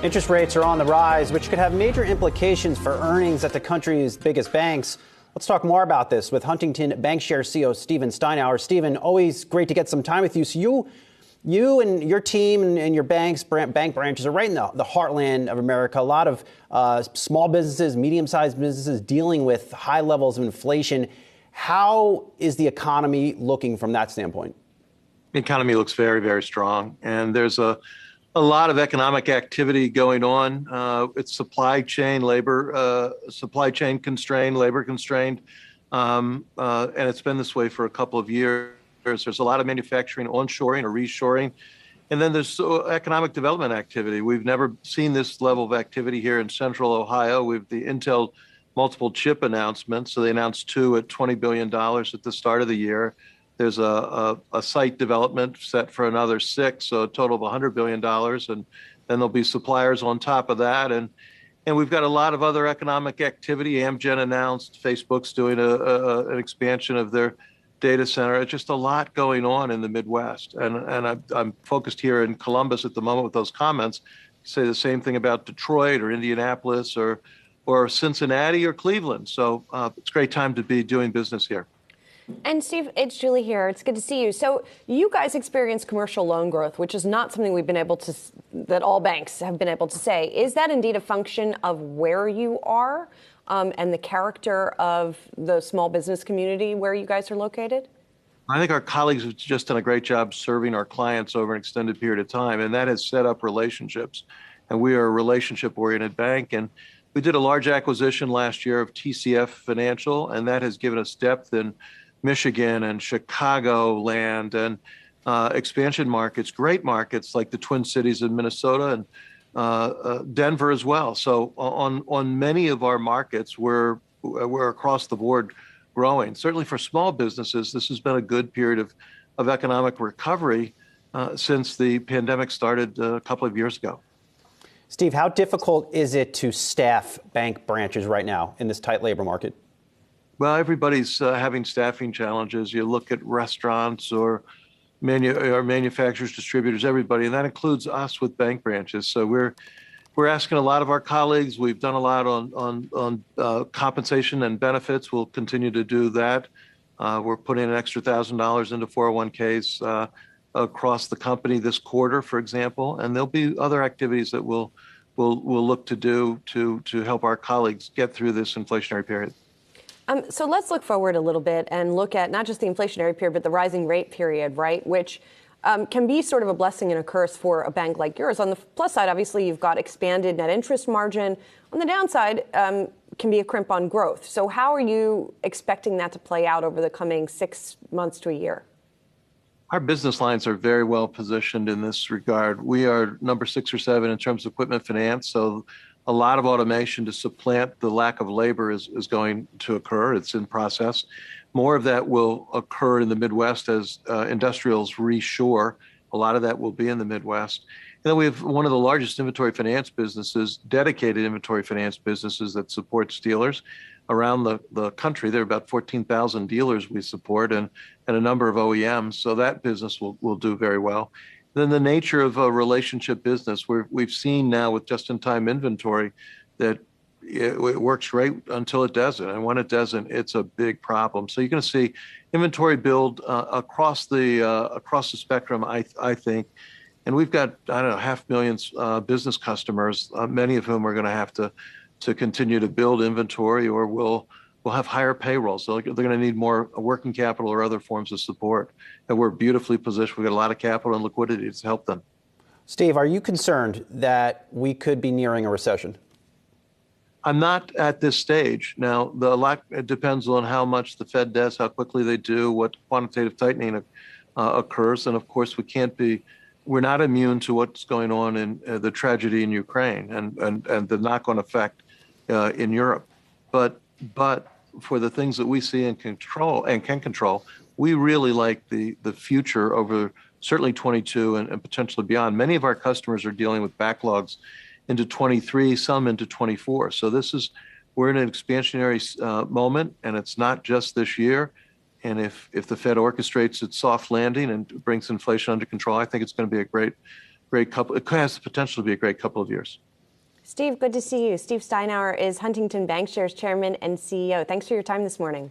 Interest rates are on the rise, which could have major implications for earnings at the country's biggest banks. Let's talk more about this with Huntington Bancshares CEO Stephen Steinour. Stephen, always great to get some time with you. So you, you and your team and, and your banks, bank branches are right in the, the heartland of America. A lot of uh, small businesses, medium-sized businesses dealing with high levels of inflation. How is the economy looking from that standpoint? The economy looks very, very strong, and there's a a lot of economic activity going on. Uh, it's supply chain labor, uh, supply chain constrained, labor constrained, um, uh, and it's been this way for a couple of years. There's a lot of manufacturing onshoring or reshoring, and then there's uh, economic development activity. We've never seen this level of activity here in Central Ohio. We've the Intel multiple chip announcements. So they announced two at $20 billion at the start of the year. There's a, a, a, site development set for another six, so a total of $100 billion. And then there'll be suppliers on top of that. And, and we've got a lot of other economic activity. Amgen announced Facebook's doing a, a an expansion of their data center. It's just a lot going on in the Midwest. And, and I'm, I'm focused here in Columbus at the moment with those comments. Say the same thing about Detroit or Indianapolis or, or Cincinnati or Cleveland. So uh, it's a great time to be doing business here. And Steve, it's Julie here. It's good to see you. So you guys experience commercial loan growth, which is not something we've been able to that all banks have been able to say. Is that indeed a function of where you are um, and the character of the small business community where you guys are located? I think our colleagues have just done a great job serving our clients over an extended period of time, and that has set up relationships. And we are a relationship-oriented bank, and we did a large acquisition last year of TCF Financial, and that has given us depth in Michigan and Chicago land and uh, expansion markets, great markets like the Twin Cities in Minnesota and uh, uh, Denver as well. So on on many of our markets, we're we're across the board growing. Certainly for small businesses, this has been a good period of of economic recovery uh, since the pandemic started uh, a couple of years ago. Steve, how difficult is it to staff bank branches right now in this tight labor market? Well, everybody's uh, having staffing challenges. You look at restaurants or, manu- or manufacturers, distributors, everybody, and that includes us with bank branches. So we're we're asking a lot of our colleagues. We've done a lot on on on uh, compensation and benefits. We'll continue to do that. Uh, we're putting an extra thousand dollars into 401ks uh, across the company this quarter, for example, and there'll be other activities that we'll we'll we'll look to do to to help our colleagues get through this inflationary period. Um, so let's look forward a little bit and look at not just the inflationary period, but the rising rate period, right? Which um, can be sort of a blessing and a curse for a bank like yours. On the plus side, obviously, you've got expanded net interest margin. On the downside, um, can be a crimp on growth. So, how are you expecting that to play out over the coming six months to a year? Our business lines are very well positioned in this regard. We are number six or seven in terms of equipment finance. So, a lot of automation to supplant the lack of labor is, is going to occur. It's in process. More of that will occur in the Midwest as uh, industrials reshore. A lot of that will be in the Midwest. And then we have one of the largest inventory finance businesses, dedicated inventory finance businesses that support dealers around the, the country. There are about 14,000 dealers we support and, and a number of OEMs. So that business will, will do very well then the nature of a relationship business. we we've seen now with just-in-time inventory that it, it, works great until it doesn't, and when it doesn't, it's a big problem. So you're going to see inventory build uh, across the uh, across the spectrum. I I think, and we've got I don't know half millions uh, business customers, uh, many of whom are going to have to to continue to build inventory, or will will have higher payrolls. So they're going to need more working capital or other forms of support. And we're beautifully positioned. We've got a lot of capital and liquidity to help them. Steve, are you concerned that we could be nearing a recession? I'm not at this stage. Now, the lot it depends on how much the Fed does, how quickly they do, what quantitative tightening uh, occurs, and of course, we can't be. We're not immune to what's going on in uh, the tragedy in Ukraine and and and the knock-on effect uh, in Europe. But but for the things that we see and control and can control, we really like the the future over certainly 22 and, and potentially beyond. Many of our customers are dealing with backlogs into 23, some into 24. So this is we're in an expansionary uh, moment, and it's not just this year. And if if the Fed orchestrates its soft landing and brings inflation under control, I think it's going to be a great, great couple. It has the potential to be a great couple of years. Steve, good to see you. Steve Steinour is Huntington Bancshares Chairman and CEO. Thanks for your time this morning.